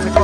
guys.